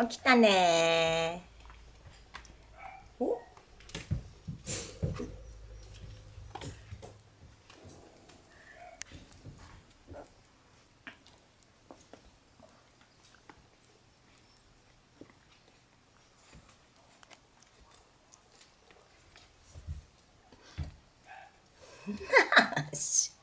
起きたね。お？し